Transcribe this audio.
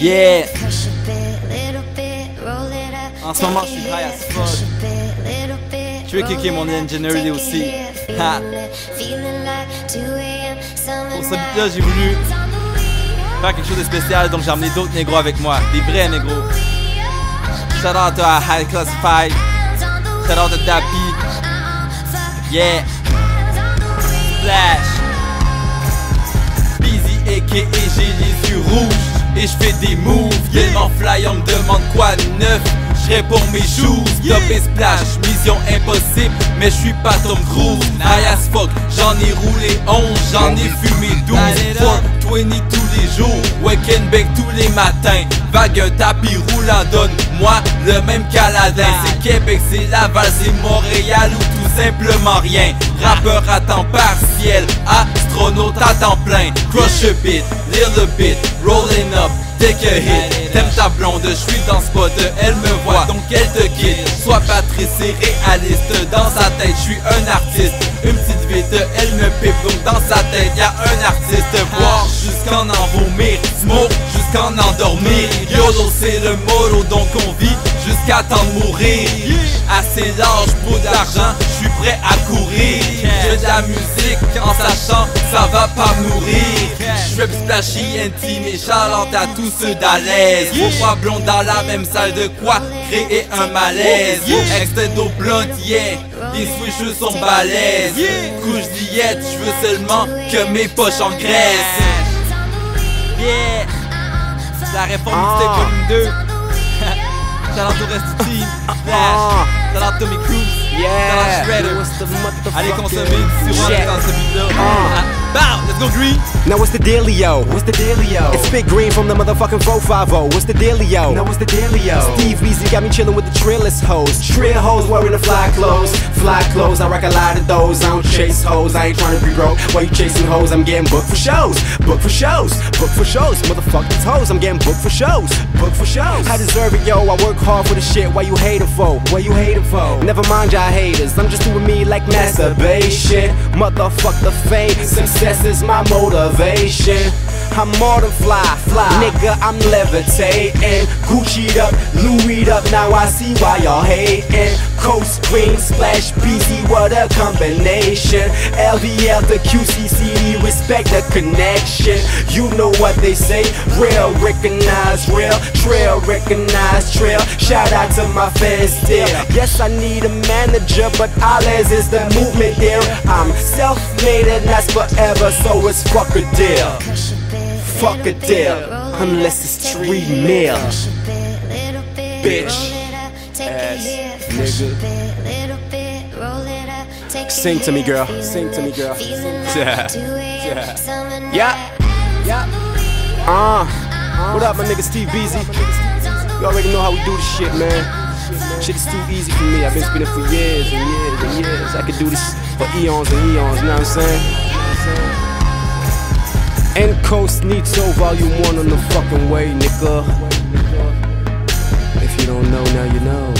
Yeah! En ce moment, je suis high as fuck. Tricky qui est mon engineer aussi. Ha! Pour ce beat-là, j'ai voulu faire quelque chose de spécial, donc j'ai amené d'autres négros avec moi. Des vrais négros. Shout out à High Classified. Shout out à Yeah! Flash! Aka j'ai les yeux rouges et je fais des moves. Tellement fly, on me demande quoi de neuf. Je pour mes shoes, top et splash, mission impossible, mais je suis pas Tom Cruise. High as fuck, j'en ai roulé 11, j'en ai fumé 12. 420 tous les jours, weekend bake tous les matins. Vague un tapis roulant, donne moi le même caladin. C'est Québec, c'est Laval, c'est Montréal ou tout simplement rien. Rappeur à temps partiel, astronaute à temps plein. Crush a bit, little bit, rolling up take a hit. T'aimes ta blonde, je suis dans ce spot, elle me voit. Donc elle te quitte. Sois patrice et réaliste, dans sa tête je suis un artiste. Une petite vite, elle me pipe donc dans sa tête y a un artiste. Voir jusqu'en en vomir, smoke jusqu'en endormir. YOLO c'est le motto donc on vit jusqu'à temps de mourir. Assez large pour d'argent, je suis prêt à courir de la musique. En sachant ça va pas nourrir. Je splashy, intime et charlante à tous ceux d'Alaise Trois blondes dans la même salle de quoi créer un malaise. Extendo blunt, yeah, les switches sont balèzes. Couche diète, je veux seulement que mes poches engraissent Yeah, la réforme du volume 2 Shout out to Rest Team, Flash, shout out Yeah. Allez consommer sur un dans ce beat-là. Bow, let's go green. Now what's the dealio? What's the dealio? It's Big Green from the motherfucking 450. What's the dealio? Now what's the dealio? Steve Weezy got me chillin' with the trillest hoes. Trill hoes wearing the fly clothes. Fly clothes, I rock a lot of those. I don't chase hoes, I ain't trying to be broke. Why you chasing hoes? I'm getting booked for shows. Booked for shows. Booked for shows. Motherfuck these hoes, I'm getting booked for shows. Booked for shows. I deserve it, yo. I work hard for the shit. Why you hating for? Why you hating for? Never mind y'all haters. I'm just doing me like masturbation. Motherfuck the fame. Success is my motivation. I'm more than fly, fly. Nigga, I'm levitating. Gucci'd up, Louis'd up. Now I see why y'all hating. Coast Green, Splash BC, what a combination. LVL to QCCD, respect the connection. You know what they say. Real, recognize real. Trail, recognize trail. Shout out to my fans still. Yes, I need a manager, but alles is the movement there. I'm self-made and that's forever, so it's fuck a deal. Fuck a deal, unless it's three mil. Bitch, ass nigga. Sing to me, girl. Sing to me, girl. Yeah. Yeah. Yeah. Uh, what up, my nigga Steve Beasy? You already know how we do this shit, man. Shit is too easy for me. I've been spinning for years and years and years. I could do this for eons and eons, you know what I'm saying? End Coast Nito Volume 1 on the fucking way, nigga. If you don't know, now you know.